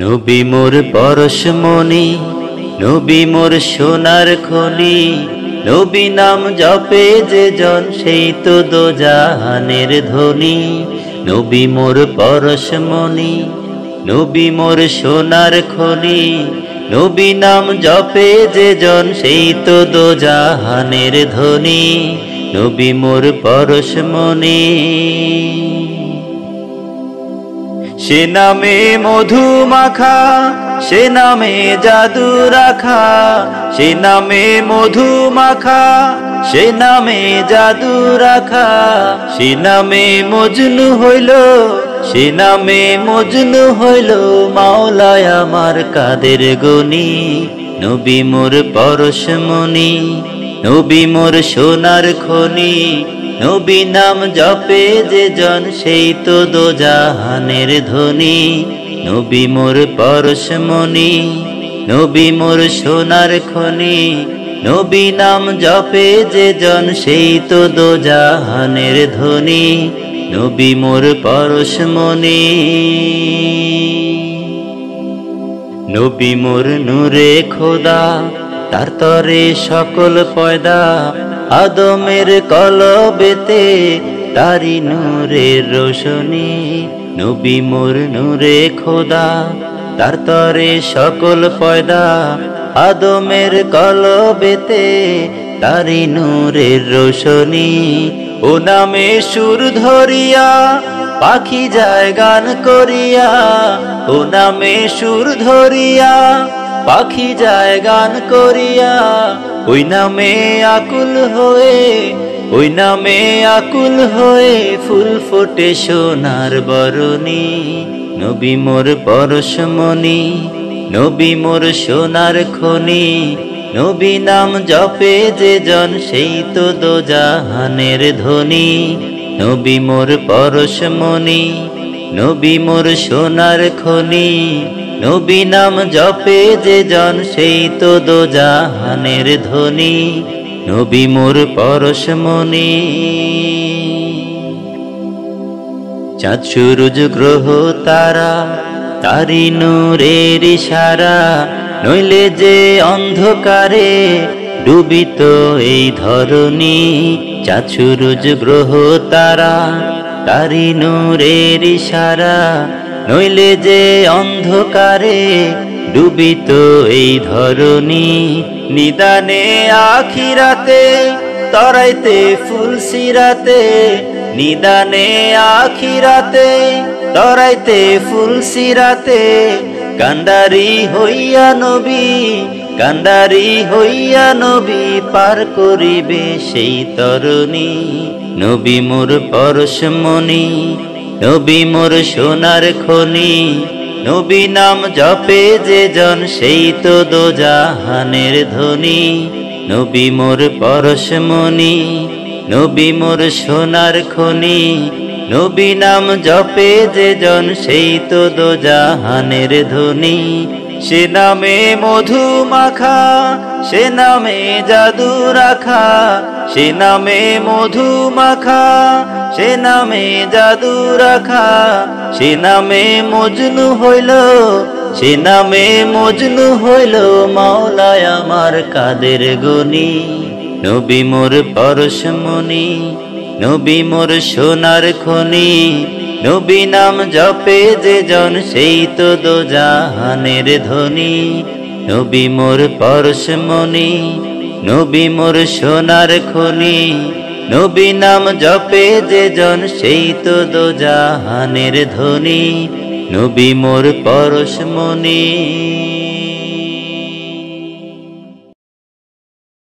নবী মোর পরশমণি নবী মোর সোনার খনি, নবী নাম জপে যে জন সেই তো দোজাহানের ধ্বনি নবী মোর পরশমণি নবী মোর সোনার খনি, নবী নাম জপে যে জন সেই তো দোজাহানের ধ্বনি নবী মোর পরশমণি সে নামে মধু মাখা সে নামে জাদু রাখা সে নামে মধু মাখা সে নামে জাদু রাখা সে নামে মজনু হইল, সে নামে মজনু হইল, মাওলায় আমার কাদের গনি, নবী মোর পরশমণি নবী মোর সোনার খনি নবী নাম জপে যে জন, সেই তো দোজাহানের ধ্বনি। নবী মোর পরশমণি নবী মোর সোনার খনি। নবী নাম জপে যে জন, সেই তো দোজাহানের ধ্বনি। নবী মোর পরশমণি নবী মোর নূরে খোদা, তার তরে সকল পয়দা। আদমের কলবেতে তারি নূরের রোশনী, নবী মোর নূরে খোদা, তার তরে সকল পয়দা। আদমের কলবেতে তারি নূরের রোশনী, ও নামে সুর ধরিয়া, পাখি যায় গান করিয়া, ও নামে সুর ধরিয়া পাখি যায় গান করিয়া, ওই নামে আকুল হয়ে, ওই নামে আকুল হয়ে ফুল ফোটে সোনার বরণী। নবী মোর পরশমণি, নবী মোর সোনার খনি। নবী নাম জপে যে জন, সেই তো দোজাহানের ধ্বনি নবী মোর পরশমণি, নবী মোর সোনার খনি। নবী নাম জপে যে জন, সেই তো দোজাহানের ধ্বনি। নবী মোর পরশমণি চাঁদ সূরজ গ্রহ তারা, তারি নূরের ইশারা। নইলে যে অন্ধকারে ডুবিত এই ধরনী চাঁদ সূরজ গ্রহ তারা। তারি নূরের ইশারা, নইলে যে অন্ধকারে ডুবিত এই ধরনী নিদানে আখিরাতে, তরাইতে ফুল সিরাতে, নিদানে আখিরাতে, তরাইতে ফুল সিরাতে কান্ডারি হইয়া নবী কান্ডারি হইয়া নবী পার করিবে সেই তরণী। নবী মোর পরশমণি নবী মোর সোনার খনি। নবী নাম জপে যে জন সেই তো দোজাহানের ধ্বনি নবী মোর পরশমণি নবী মোর সোনার খনি। নবী নাম জপে যে জন সেই তো দোজাহানের ধ্বনি সে নামে মধু মাখা সে নামে জাদু রাখা সে নামে মধু মাখা সে নামে জাদু রাখা সে নামে মজনু হইল, সে নামে মজনু হইল মাওলায় আমার কাদের গনি। নবী মোর পরশমণি নবী মোর সোনার খনি নবী নাম জপে যে জন, সেই তো দোজাহানের ধ্বনি। নবী মোর পরশমণি নবী মোর সোনার খনি। নবী নাম জপে যে জন, সেই তো দোজাহানের ধ্বনি। নবী মোর পরশমণি